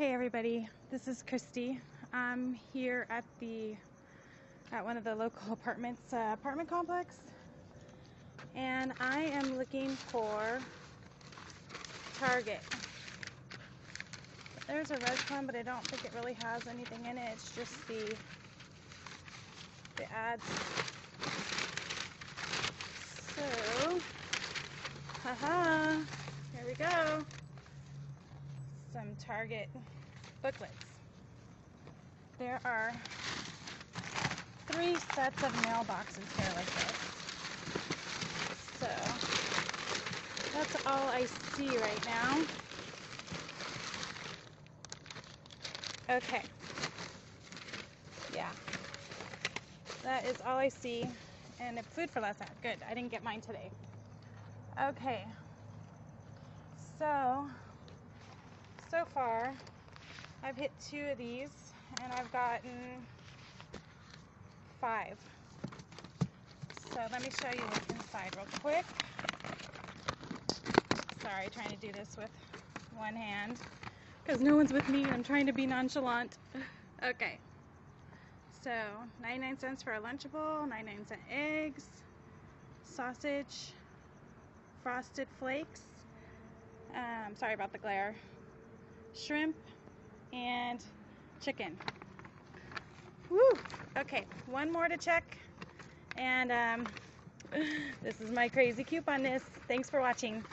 Hey everybody, this is Christy. I'm here at the at one of the local apartments uh, apartment complex and I am looking for Target. There's a red one, but I don't think it really has anything in it. It's just the the ads. So, haha, here we go some Target booklets. There are three sets of mailboxes here like this. So that's all I see right now. Okay. Yeah. That is all I see. And a food for less. Good. I didn't get mine today. Okay. So so far, I've hit two of these and I've gotten five. So let me show you what's inside real quick. Sorry, trying to do this with one hand because no one's with me and I'm trying to be nonchalant. Okay. So 99 cents for a Lunchable, 99 cent eggs, sausage, frosted flakes. Um, sorry about the glare shrimp, and chicken. Woo! Okay, one more to check. And um, this is my crazy coupon list. Thanks for watching.